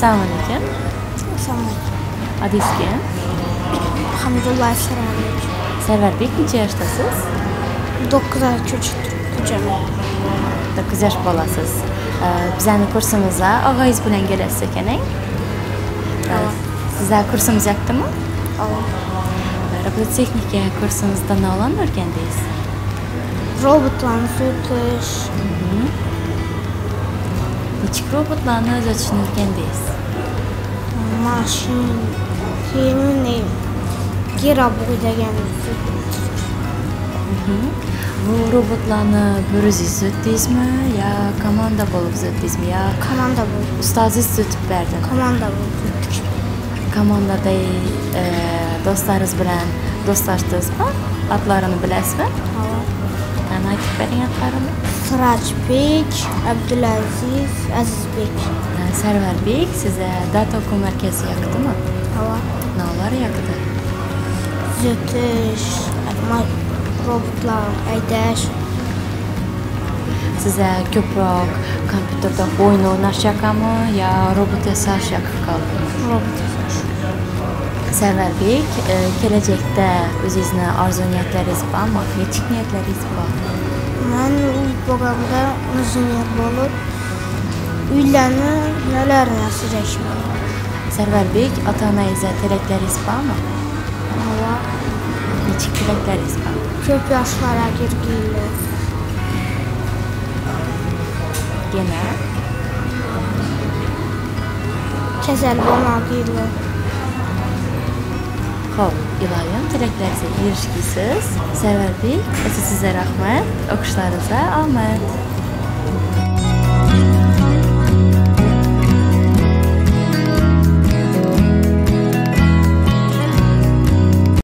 Assalomu alaykum. Assalomu Adingiz kim? Hamdullayev Sarvarbek. Sarvarbek necha yoshdasiz? 9 oy ko'chaman. 9 yosh bolasiz. Bizani kursimizga og'ayingiz bilan kelasiz ekan Sizlar kursimiz yoqdimi? Robototexnika kursimizda nimalarni o'rgandingiz? Robotlarni so'tish, Nechik robotlarni o'rgandingiz? mashin, keyin giraboy degan Bu robotlarni bir o'zingiz uzatdingizmi yo komanda bo'lib uzatdingizmi yo komanda bo'ldi. ustozingiz uzatib berdimi? Komanda bo'ldi. komandada e, do'stlaringiz bilan do'stlashdingizmi otlarini bilasizmi qani aytib bering otlarini Sirajbek, Abdulaziz, Azizbek. Sarvarbek sizni data o'quv markazi yoqdimi Hava. nolari yoqdi Zötish, ma- robotlar aydash, sizni ko'proq kompyuterda o'yin o'ynash yoqami yo robot yasash qoldimi robot yasash. sevərdik. E, Gələcəkdə öz-özünə arzu niyyətləriniz var, magnetik niyyətləriniz var? Yəni Mən proqramda arzu niyyətli olub, üylənib, nələr nəsir eşmək. Sərvərbek, ata-anayıza tələkləriniz varmı? Var. Neçik tələkləriniz var? Köp yaşlara girgiyilir. Yenə? Kəzəlbon adı ilə. Xo'p, iloyim tilaklaringizga erishgaysiz. Sarvarbek, sizga rahmat. O'qishlaringizga omad.